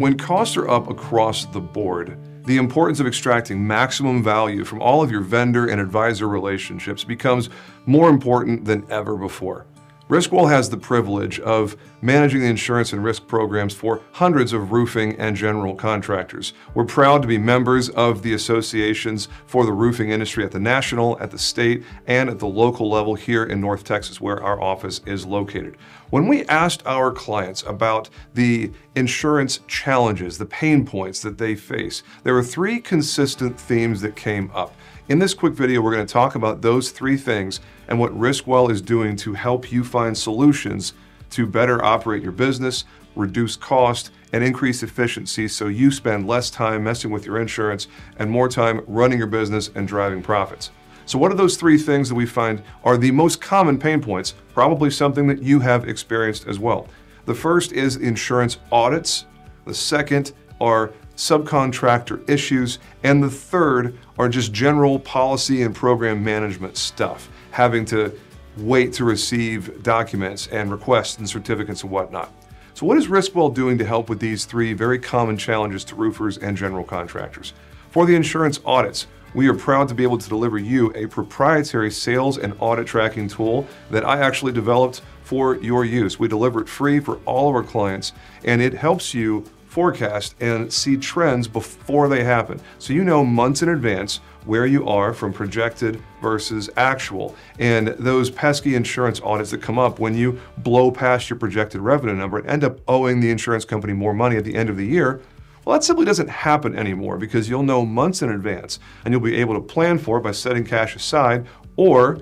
When costs are up across the board, the importance of extracting maximum value from all of your vendor and advisor relationships becomes more important than ever before. Riskwell has the privilege of managing the insurance and risk programs for hundreds of roofing and general contractors. We're proud to be members of the associations for the roofing industry at the national, at the state, and at the local level here in North Texas, where our office is located. When we asked our clients about the insurance challenges, the pain points that they face, there were three consistent themes that came up. In this quick video, we're going to talk about those three things and what Riskwell is doing to help you find solutions to better operate your business, reduce cost, and increase efficiency so you spend less time messing with your insurance and more time running your business and driving profits. So what are those three things that we find are the most common pain points, probably something that you have experienced as well. The first is insurance audits. The second are subcontractor issues. And the third are just general policy and program management stuff, having to wait to receive documents and requests and certificates and whatnot. So what is Riskwell doing to help with these three very common challenges to roofers and general contractors? For the insurance audits, we are proud to be able to deliver you a proprietary sales and audit tracking tool that I actually developed for your use. We deliver it free for all of our clients, and it helps you forecast and see trends before they happen. So you know months in advance where you are from projected versus actual. And those pesky insurance audits that come up when you blow past your projected revenue number and end up owing the insurance company more money at the end of the year, well, that simply doesn't happen anymore because you'll know months in advance and you'll be able to plan for it by setting cash aside or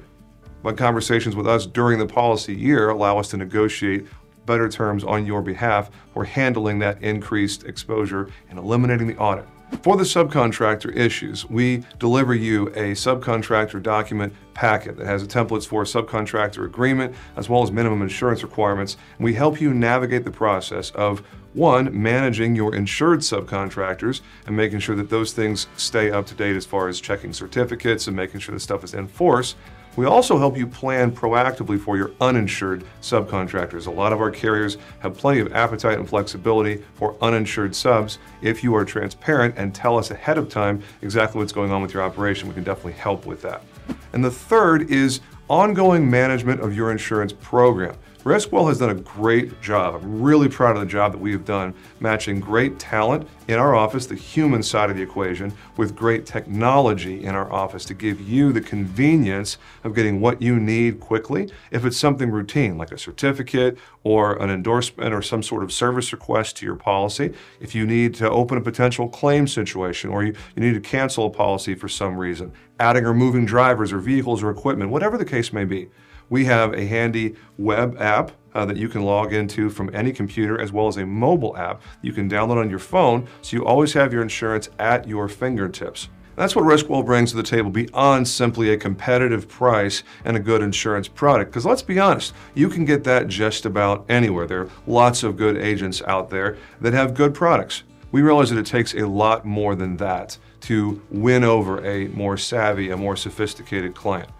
by conversations with us during the policy year allow us to negotiate better terms on your behalf for handling that increased exposure and eliminating the audit. For the subcontractor issues, we deliver you a subcontractor document packet that has the templates for a subcontractor agreement as well as minimum insurance requirements. And we help you navigate the process of one, managing your insured subcontractors and making sure that those things stay up to date as far as checking certificates and making sure the stuff is enforced. We also help you plan proactively for your uninsured subcontractors. A lot of our carriers have plenty of appetite and flexibility for uninsured subs. If you are transparent and tell us ahead of time exactly what's going on with your operation, we can definitely help with that. And the third is ongoing management of your insurance program. Riskwell has done a great job. I'm really proud of the job that we have done matching great talent in our office, the human side of the equation, with great technology in our office to give you the convenience of getting what you need quickly. If it's something routine, like a certificate or an endorsement or some sort of service request to your policy, if you need to open a potential claim situation or you, you need to cancel a policy for some reason, adding or moving drivers or vehicles or equipment, whatever the case may be, we have a handy web app uh, that you can log into from any computer as well as a mobile app you can download on your phone so you always have your insurance at your fingertips. That's what Riskwell brings to the table beyond simply a competitive price and a good insurance product. Because let's be honest, you can get that just about anywhere. There are lots of good agents out there that have good products. We realize that it takes a lot more than that to win over a more savvy, a more sophisticated client.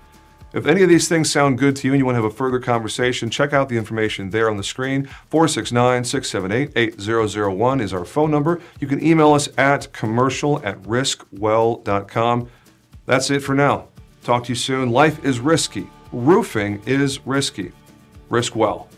If any of these things sound good to you and you want to have a further conversation, check out the information there on the screen. 469-678-8001 is our phone number. You can email us at commercial at riskwell.com. That's it for now. Talk to you soon. Life is risky. Roofing is risky. Risk well.